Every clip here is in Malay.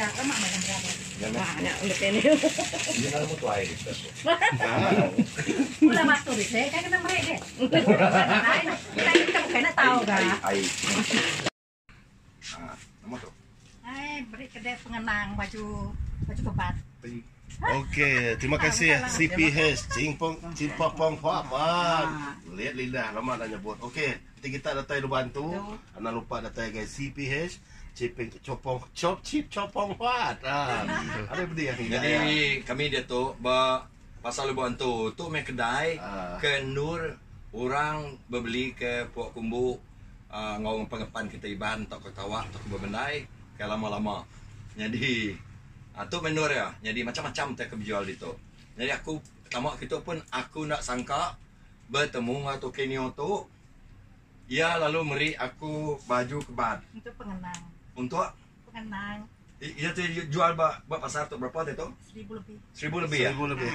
eh. Eh. Eh. Okey, terima kasih CPH Cimpong Cimpapong Pop. Ah, lihat lidah lama dah nyebut. Okey, kita datang lu bantu. Jangan lupa datang guys CPH Ciping Copong Cop Cip Copong Pop. Ah, ada benda yang Jadi ya. kami dia tu ba pasal lebuan tu tu main kedai Ah. ke Nur orang berbeli ke puak kumbu uh, ngawang pengepan kita iban tak ketawa tak berbendai ke lama-lama. Jadi uh, tu menur ya. Jadi macam-macam tak kejual di tu. Jadi aku tamak kita pun aku nak sangka bertemu dengan tu Kenyo tu Ya lalu meri aku baju kebat Itu pengenang. untuk Pengenang Ia tu jual ba, ba pasar tu berapa tu? seribu lebih. Seribu lebih ya? Seribu lebih.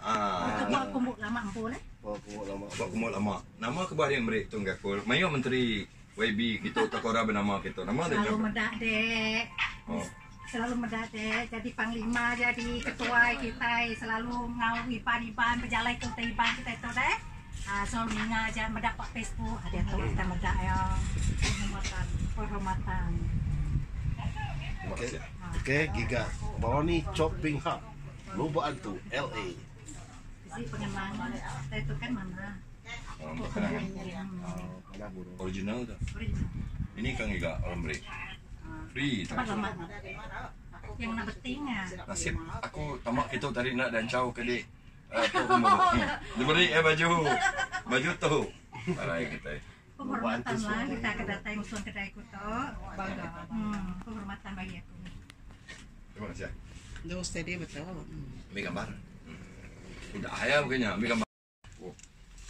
Ah. Untuk buat kumpul lama ampun eh. Oh, kumuk lama. Sebab kumul lama. Nama kebar yang beri tu enggak kul. Mayo menteri YB gitu takora bernama kita. Nama dia. Selalu medak dek. Oh. Selalu medak dek. Jadi panglima, jadi ketua kita. Selalu ngau iban-iban, berjalan ke iban kita itu. Ah, so minga aja medak pak Facebook. Ada tu kita medak ya. Penghormatan, penghormatan. Okey. Okey, giga. Ni Chopping Hub. Lu bantu LA. Jadi pengenang kita itu kan mana? Oh? Original tu. Ini kan juga orang beri. Free. tu. Lama. Yang nak beting ya. Nasib aku tamak kita tadi nak dancau ke dik. Dia beri eh baju. Baju tu. Arai kita. Penghormatan lah kita kedatai musuh kedai kuto. Bangga. Hmm, penghormatan bagi aku. Terima kasih. Dos tadi betul. Ambil gambar. Udah ayah bukannya ambil gambar. Oh.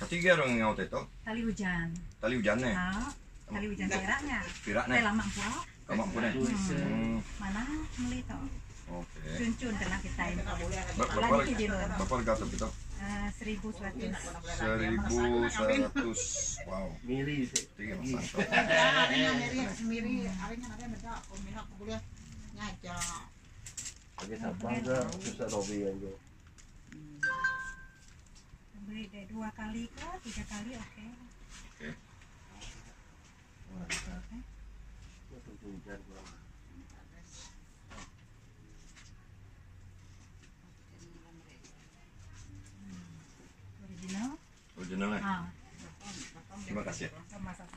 Ketiga orang yang itu Tali hujan. tali hujan eh. Nah, tali hujan peraknya. Pirak Tali nih. lama pula. Kamu pun eh. Hmm. Mana beli tu? Oke. Cuncun kena kita ini. Ber- Lagi Berapa di luar. berapa harga tuh kita? Eh, Seribu seratus. Seribu seratus. Wow. Miri. Tiga masang. Lagi sabar ke? Susah Robi yang jo. Beli deh dua kali ke tiga kali oke. Oke. Original. Original eh. Ah, Terima kasih. sama-sama.